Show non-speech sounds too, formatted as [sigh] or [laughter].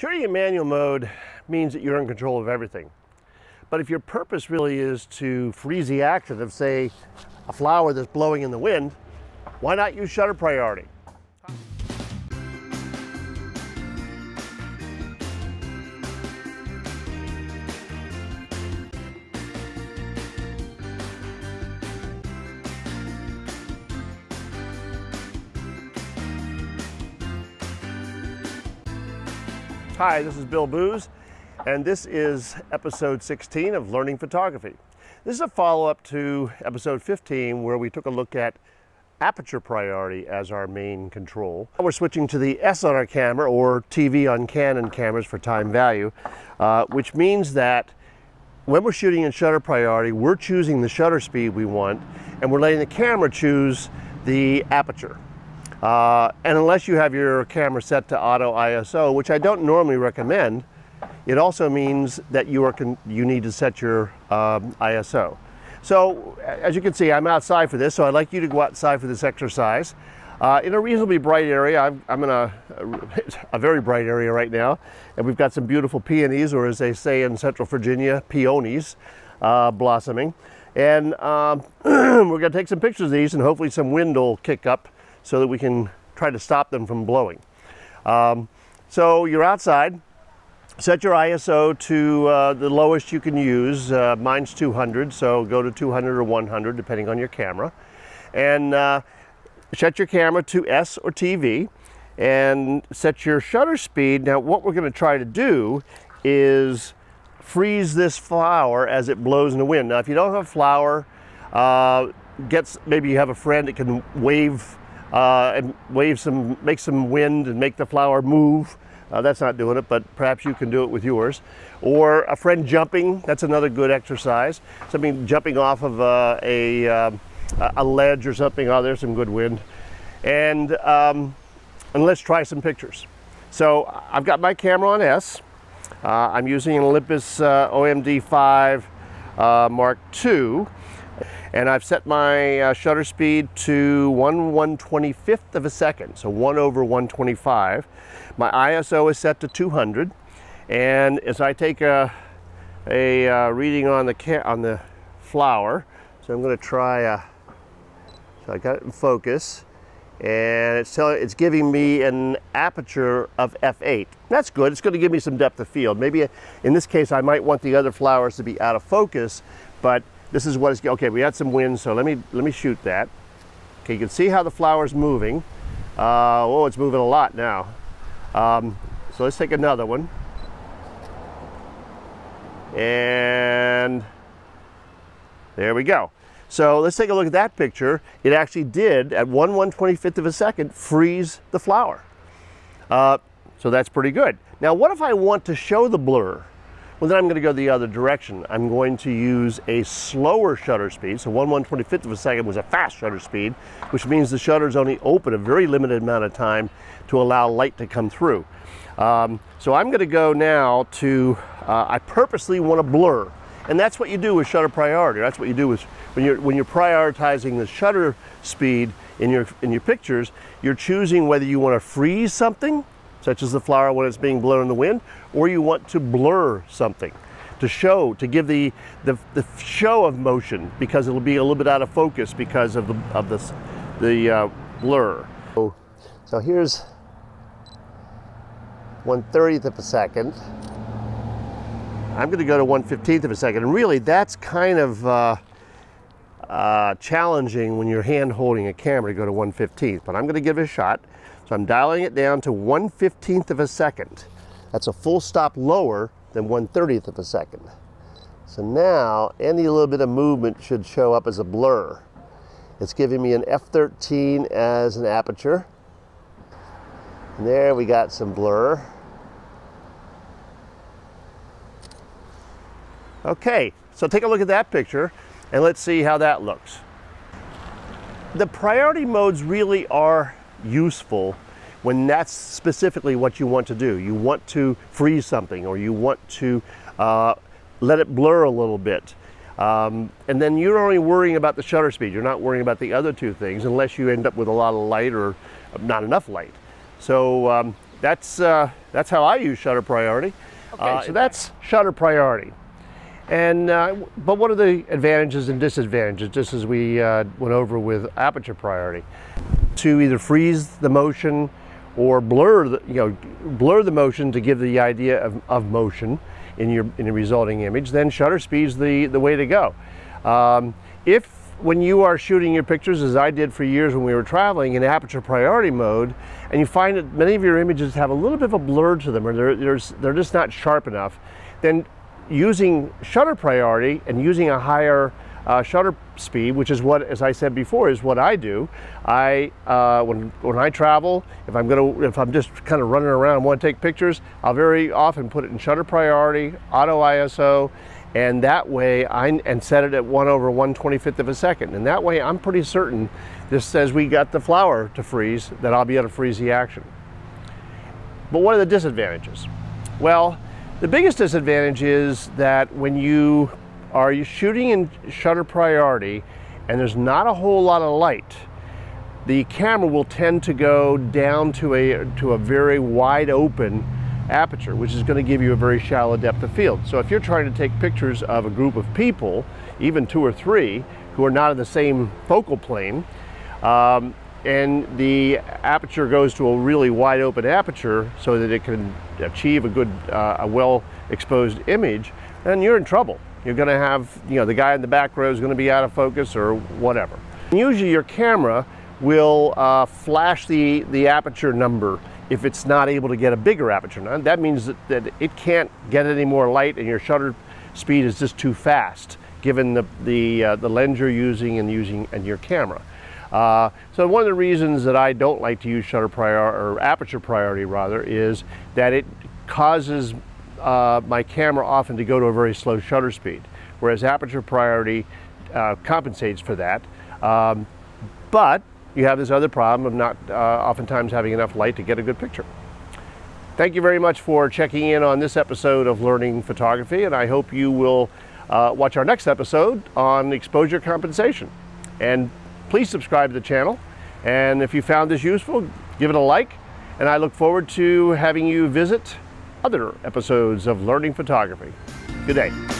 Shooting in manual mode means that you're in control of everything. But if your purpose really is to freeze the action of, say, a flower that's blowing in the wind, why not use shutter priority? Hi, this is Bill Booz, and this is episode 16 of Learning Photography. This is a follow-up to episode 15 where we took a look at aperture priority as our main control. We're switching to the S on our camera or TV on Canon cameras for time value, uh, which means that when we're shooting in shutter priority, we're choosing the shutter speed we want and we're letting the camera choose the aperture. Uh, and unless you have your camera set to auto ISO, which I don't normally recommend, it also means that you, are you need to set your um, ISO. So as you can see, I'm outside for this, so I'd like you to go outside for this exercise. Uh, in a reasonably bright area, I'm, I'm in a, a, very bright area right now, and we've got some beautiful peonies, or as they say in Central Virginia, peonies, uh, blossoming. And um, [clears throat] we're gonna take some pictures of these and hopefully some wind will kick up so that we can try to stop them from blowing. Um, so you're outside, set your ISO to uh, the lowest you can use. Uh, mine's 200, so go to 200 or 100 depending on your camera. And uh, set your camera to S or TV and set your shutter speed. Now what we're going to try to do is freeze this flower as it blows in the wind. Now if you don't have a flower, uh, gets maybe you have a friend that can wave uh, and wave some, make some wind and make the flower move. Uh, that's not doing it, but perhaps you can do it with yours. Or a friend jumping, that's another good exercise. Something jumping off of uh, a, uh, a ledge or something, oh, there's some good wind. And, um, and let's try some pictures. So I've got my camera on S. am uh, using an Olympus uh, OMD 5 uh, Mark II. And I've set my uh, shutter speed to 1 125th of a second, so 1 over 125. My ISO is set to 200. And as I take a, a uh, reading on the, on the flower, so I'm going to try, uh, so I got it in focus, and it's, telling, it's giving me an aperture of f8. That's good. It's going to give me some depth of field. Maybe in this case, I might want the other flowers to be out of focus, but this is what it's, okay, we had some wind, so let me, let me shoot that. Okay, you can see how the flower's moving. Uh, oh, it's moving a lot now. Um, so let's take another one. And there we go. So let's take a look at that picture. It actually did, at 1 125th of a second, freeze the flower. Uh, so that's pretty good. Now, what if I want to show the blur? Well, then I'm going to go the other direction. I'm going to use a slower shutter speed. So 1 125th of a second was a fast shutter speed, which means the shutters only open a very limited amount of time to allow light to come through. Um, so I'm going to go now to, uh, I purposely want to blur. And that's what you do with shutter priority. That's what you do with, when you're, when you're prioritizing the shutter speed in your, in your pictures, you're choosing whether you want to freeze something such as the flower when it's being blown in the wind, or you want to blur something to show, to give the, the, the show of motion because it'll be a little bit out of focus because of the, of this, the uh, blur. So, so here's 1 30th of a second. I'm going to go to 1 15th of a second. And really, that's kind of uh, uh, challenging when you're hand holding a camera to go to 1 15th. But I'm going to give it a shot. So I'm dialing it down to 1 15th of a second. That's a full stop lower than 1 30th of a second. So now any little bit of movement should show up as a blur. It's giving me an f13 as an aperture. And there we got some blur. Okay, so take a look at that picture and let's see how that looks. The priority modes really are useful when that's specifically what you want to do. You want to freeze something or you want to uh, let it blur a little bit. Um, and then you're only worrying about the shutter speed. You're not worrying about the other two things unless you end up with a lot of light or not enough light. So um, that's, uh, that's how I use shutter priority. Okay, Uh, so that's shutter priority. And, uh, but what are the advantages and disadvantages, just as we uh, went over with aperture priority? To either freeze the motion or blur the, you know, blur the motion to give the idea of, of motion in your, in the resulting image, then shutter speed's the, the way to go. Um, if when you are shooting your pictures, as I did for years when we were traveling in aperture priority mode, and you find that many of your images have a little bit of a blur to them or they're, they're, they're just not sharp enough, then using shutter priority and using a higher uh, shutter speed, which is what, as I said before, is what I do. I uh, when when I travel, if I'm gonna if I'm just kind of running around and want to take pictures, I'll very often put it in shutter priority, auto ISO, and that way I and set it at one over one twenty fifth of a second, and that way I'm pretty certain, this says we got the flower to freeze, that I'll be able to freeze the action. But what are the disadvantages? Well, the biggest disadvantage is that when you are you shooting in shutter priority and there's not a whole lot of light, the camera will tend to go down to a, to a very wide open aperture, which is going to give you a very shallow depth of field. So if you're trying to take pictures of a group of people, even two or three, who are not in the same focal plane, um, and the aperture goes to a really wide open aperture so that it can achieve a good, uh, a well exposed image, then you're in trouble. You're going to have, you know, the guy in the back row is going to be out of focus or whatever. Usually your camera will uh, flash the, the aperture number if it's not able to get a bigger aperture. Now, that means that, that it can't get any more light and your shutter speed is just too fast given the, the, uh, the lens you're using and using and your camera. Uh, so one of the reasons that I don't like to use shutter priority or aperture priority rather is that it causes uh, my camera often to go to a very slow shutter speed, whereas aperture priority uh, compensates for that. Um, but you have this other problem of not uh, oftentimes having enough light to get a good picture. Thank you very much for checking in on this episode of Learning Photography, and I hope you will uh, watch our next episode on exposure compensation. And please subscribe to the channel. And if you found this useful, give it a like. And I look forward to having you visit other episodes of Learning Photography. Good day.